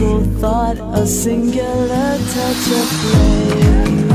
single thought, a singular touch of flame.